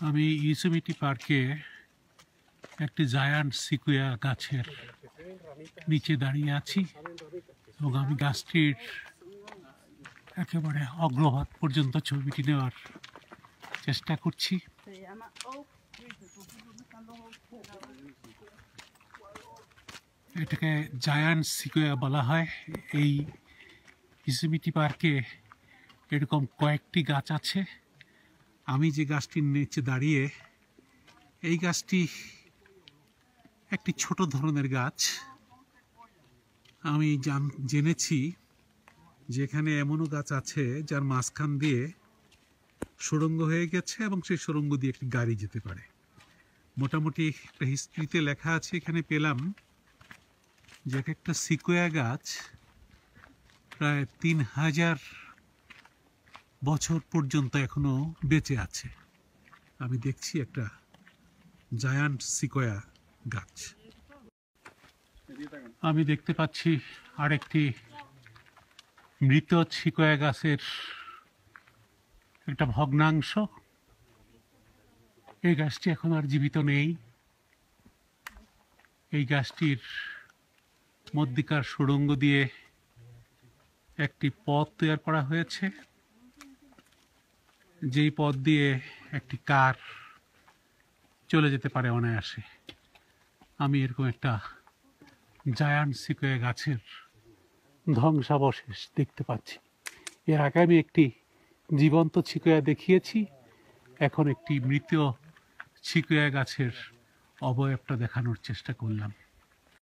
আমি ইউসিমিটি পার্কে একটি জায়ান্ট সিকুয়া গাছের নিচে দাঁড়িয়ে আছি এবং আমি গাছটির একেবারে অগ্রভাগ পর্যন্ত ছবিটি নেওয়ার চেষ্টা করছি. এটাকে জায়ান্ট সিকুয়া বলা হয় এই ইসিবিটি পার্কে এরকম কয়েকটি গাছ আছে আমি যে গাছটির নিচে দাঁড়িয়ে, এই গাছটি একটি ছোট ধরনের গাছ। আমি জান, জেনেছি যেখানে এমনও গাছ আছে যার মাঝখান দিয়ে সুড়ঙ্গ হয়ে গেছে এবং সেই সুড়ঙ্গ দিয়ে একটি গাড়ি যেতে পারে। মোটামুটি একটা হিস্ট্রিতে লেখা আছে, এখানে পেলাম যে একটা সিকোয়া গাছ প্রায় তিন হাজার বছর পর্যন্ত এখনও বেঁচে আছে। আমি দেখছি একটা জায়ান্ট সিকোয়া গাছ। আমি দেখতে পাচ্ছি আরেকটি মৃত সিকোয়া গাছের একটা ভগ্নাংশ। এই গাছটি এখন আর জীবিত নেই। এই গাছটির মধ্যিকার সুড়ঙ্গ দিয়ে একটি পথ তৈরি করা হয়েছে। যেই পথ দিয়ে একটি কার চলে যেতে পারে অনায়াসে। আমি এরকম একটা জায়ান্ট সিকোয়া গাছের ধ্বংসাবশেষ দেখতে পাচ্ছি। এর আগে আমি একটি জীবন্ত ছিকোয়া দেখিয়েছি, এখন একটি মৃত ছিকোয়া গাছের অবয়বটা দেখানোর চেষ্টা করলাম।